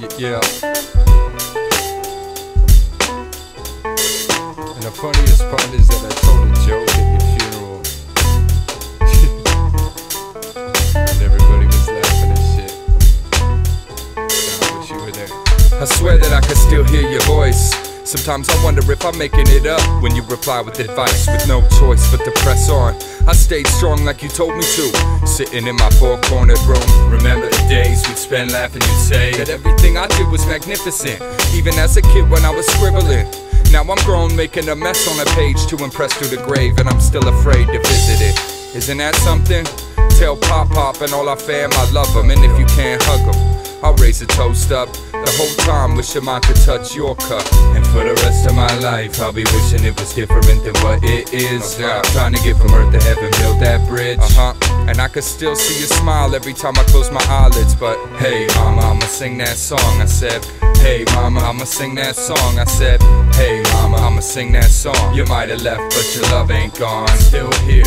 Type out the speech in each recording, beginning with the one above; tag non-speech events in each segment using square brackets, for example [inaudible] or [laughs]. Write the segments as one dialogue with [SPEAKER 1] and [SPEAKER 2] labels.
[SPEAKER 1] Yeah. And the funniest part is that I told a joke at your funeral. [laughs] and everybody was laughing and shit. I wish you were there. I swear that I could still hear your voice. Sometimes I wonder if I'm making it up when you reply with advice with no choice but to press on. I stayed strong like you told me to, sitting in my four cornered room. Remember the days we'd spend laughing, you'd say that everything I did was magnificent, even as a kid when I was scribbling. Now I'm grown, making a mess on a page to impress through the grave, and I'm still afraid to visit it. Isn't that something? Tell Pop Pop and all our fam I love them, and if you can't hug them, I'll raise a toast up. The whole time wishing I could touch your cup. And for the rest of my life, I'll be wishing it was different than what it is. I'm trying to get from earth to heaven, build that bridge. Uh huh. And I could still see your smile every time I close my eyelids. But hey, mama, I'ma sing that song. I said, hey, mama, I'ma sing that song. I said, hey, mama, I'ma sing that song. You might have left, but your love ain't gone. Still here.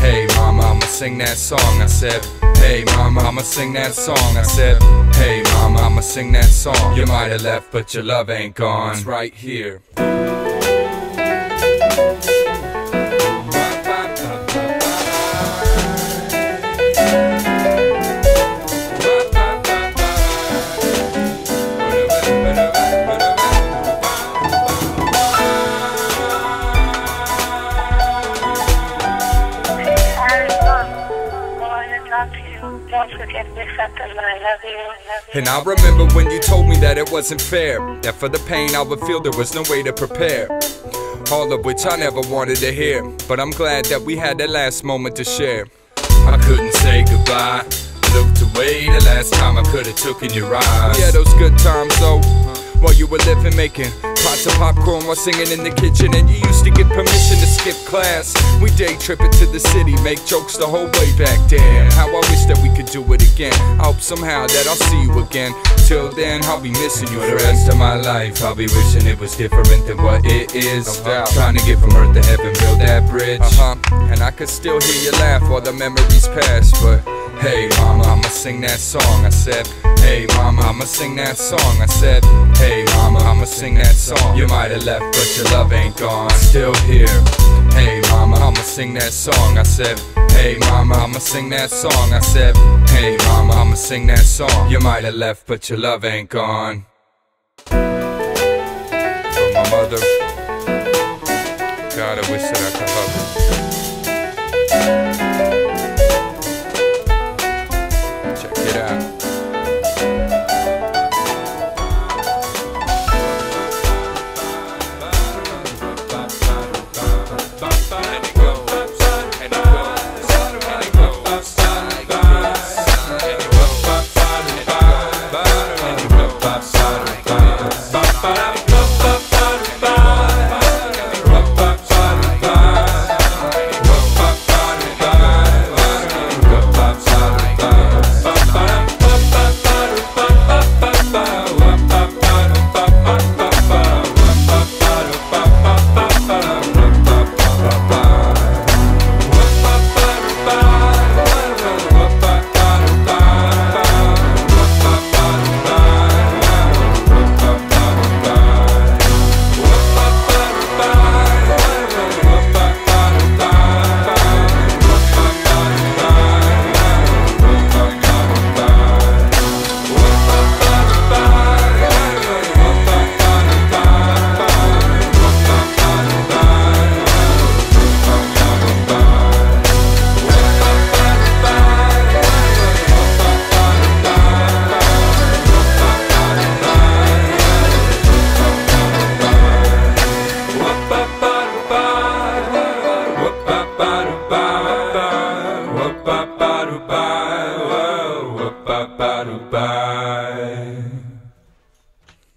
[SPEAKER 1] Hey, mama, I'ma sing that song. I said, Hey, mama, I'ma sing that song. I said, Hey, I'ma sing that song. You might have left, but your love ain't gone. It's right here.
[SPEAKER 2] I love you.
[SPEAKER 1] And I remember when you told me that it wasn't fair. That for the pain I would feel there was no way to prepare. All of which I never wanted to hear. But I'm glad that we had that last moment to share. I couldn't say goodbye. Looked away the last time I could have took in your eyes. Yeah, those good times though. While you were living, making pots of popcorn while singing in the kitchen, and you used to get permission skip class. We day tripping to the city, make jokes the whole way back. Damn, how I wish that we could do it again. I hope somehow that I'll see you again. Till then, I'll be missing you for the rest of my life. I'll be wishing it was different than what it is. Trying to get from earth to heaven, build that bridge. Uh huh. And I could still hear you laugh while the memories pass, but. Hey mama, I'ma sing that song. I said, Hey mama, I'ma sing that song. I said, Hey mama, sing that song. You might have left, but your love ain't gone. Still here. Hey mama, I'ma sing that song. I said, Hey mama, I'ma sing that song. I said, Hey mama, I'ma sing that song. You might have left, but your love ain't gone. For my mother, God, I wish that I could hug her.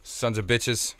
[SPEAKER 1] Sons of bitches.